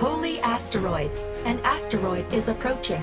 Holy asteroid. An asteroid is approaching.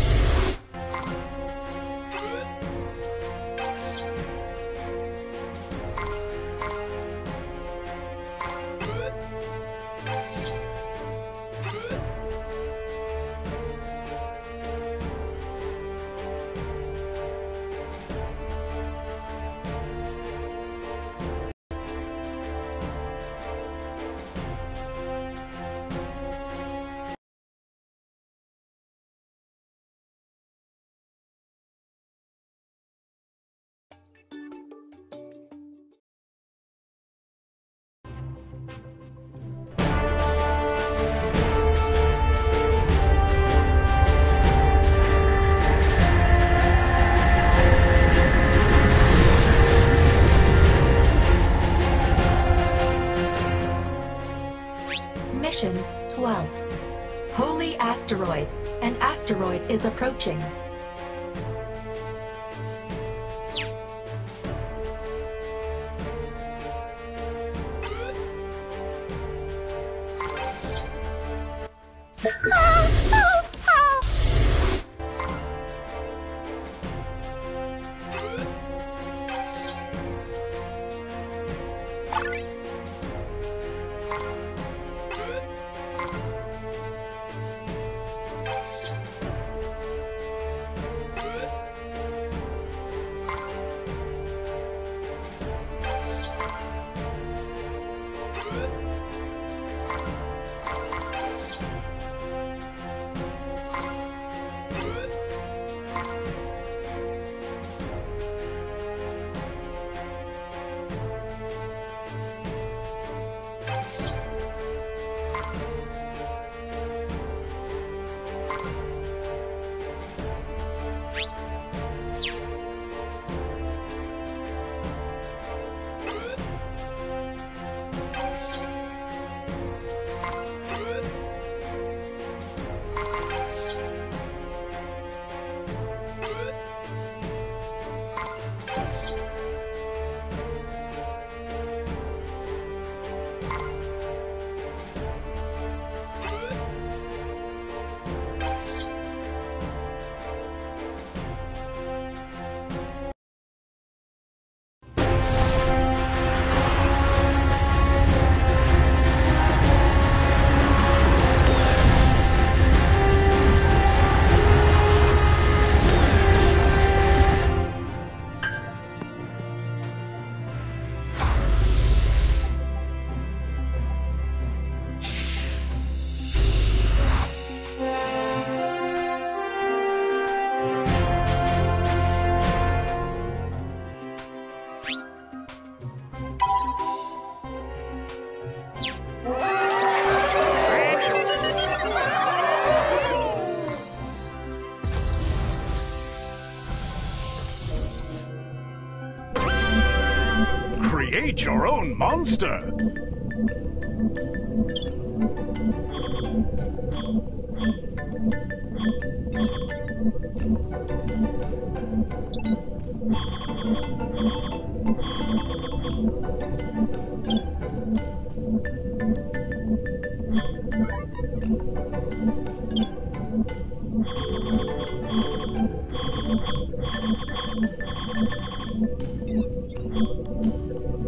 Asteroid. An asteroid is approaching. create your own monster.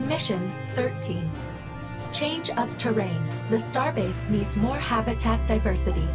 Mission 13. Change of terrain. The starbase needs more habitat diversity.